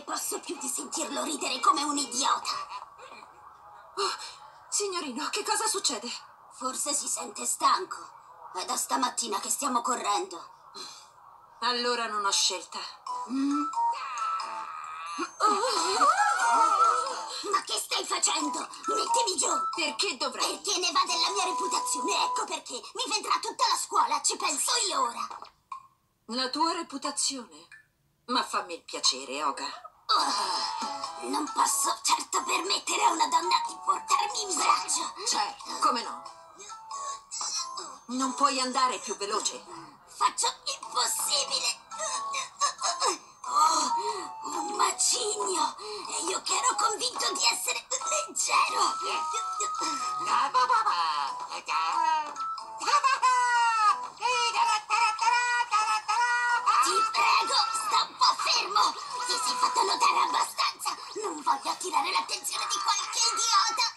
ne posso più di sentirlo ridere come un idiota. Oh, signorino, che cosa succede? Forse si sente stanco. È da stamattina che stiamo correndo. Allora non ho scelta. Mm? Ma che stai facendo? Mettimi giù! Perché dovrei? Perché ne va della mia reputazione, ecco perché. Mi vedrà tutta la scuola, ci penso io ora. La tua reputazione? Ma fammi il piacere, Oga. Oh, non posso certo permettere a una donna di portarmi in braccio. Certo, come no? Non puoi andare più veloce. Faccio il possibile. Oh, un macigno. E io che ero convinto di essere leggero. Attirare l'attenzione di qualche idiota.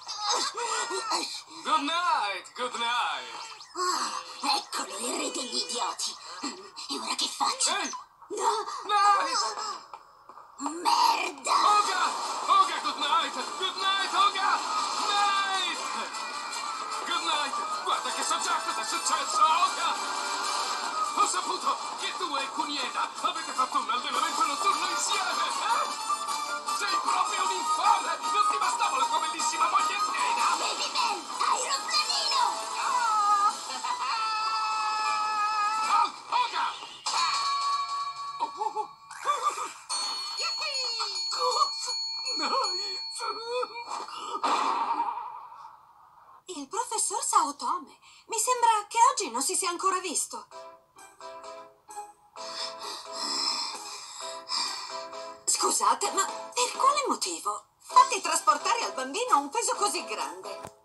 Good night, good night. Ah, eccolo il re degli idioti. E ora che faccio? Ehi, No! night. Merda! Oga, Oga, good night. Good night, Oga. Night. Good night. Guarda che so già cosa è successo, Oga. Ho saputo che tu e Cunieda professor Saotome. Mi sembra che oggi non si sia ancora visto. Scusate, ma per quale motivo? Fate trasportare al bambino un peso così grande.